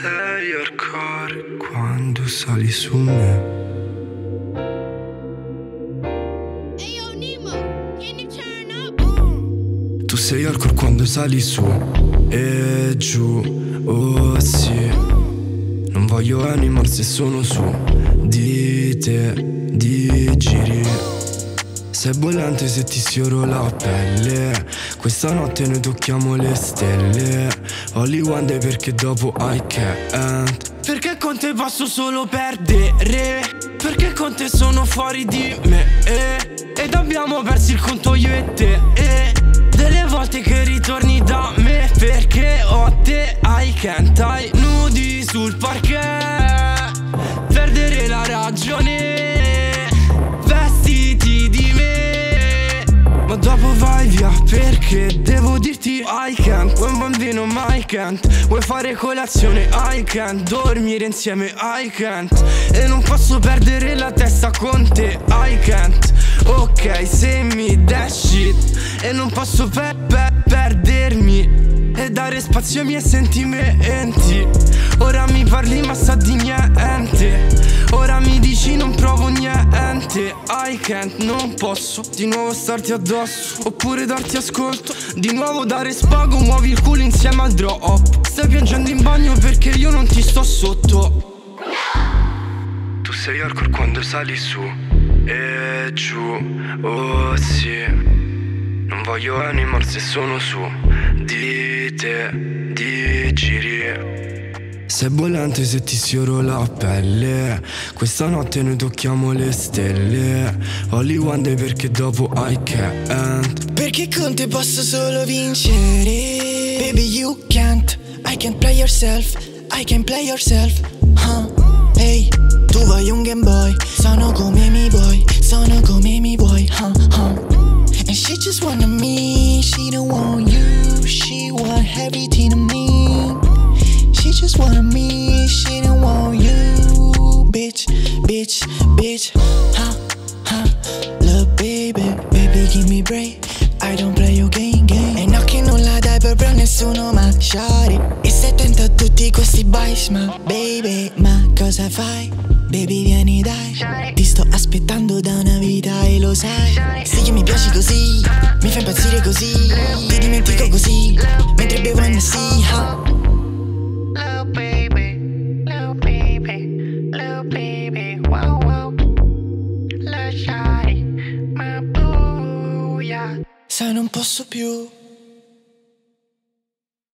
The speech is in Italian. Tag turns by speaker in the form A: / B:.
A: sei hardcore quando sali su me. Tu sei hardcore quando sali su e giù, oh sì. Non voglio animal se sono su di te, di giri. Sei bollente se ti sfioro la pelle Questa notte noi tocchiamo le stelle Holly Wonder perché dopo I can't. Perché con te posso solo perdere? Perché con te sono fuori di me? Eh? Ed abbiamo perso il conto io e te. Eh? Delle volte che ritorni da me Perché ho te? I can't. Hai nudi sul parquet. Perdere la ragione dopo vai via perché devo dirti I can't. Vuoi un bambino I can't. Vuoi fare colazione? I can't. Dormire insieme? I can't. E non posso perdere la testa con te? I can't. Ok se mi dash E non posso per, per, perdermi. E dare spazio ai miei sentimenti. Ora mi parli ma sa di niente posso Di nuovo starti addosso Oppure darti ascolto Di nuovo dare spago Muovi il culo insieme al drop. Stai piangendo in bagno perché io non ti sto sotto. Tu sei hardcore quando sali su E giù Oh sì. Non voglio animal se sono su Di te Di giri sei bollente se ti sfioro la pelle. Questa notte noi tocchiamo le stelle. Holly Wonder perché dopo I can't.
B: Perché con te posso solo vincere? Baby you can't. I can't play yourself. I can play yourself. Huh? Hey, tu vuoi un Game Boy? Sono come mi vuoi. Sono come mi vuoi. Huh, huh. And she just wanna me. She don't want bitch, bitch. Ha, ha. Look, baby, baby, give me break. I don't play your game, game. E no che non la dai proprio a nessuno, ma shawty. E se tento tutti questi boys, ma baby, ma cosa fai? Baby vieni dai Ti sto aspettando da una vita e lo sai Se io mi piaci così Mi fai impazzire così Ti dimentico così via. Sai, non posso più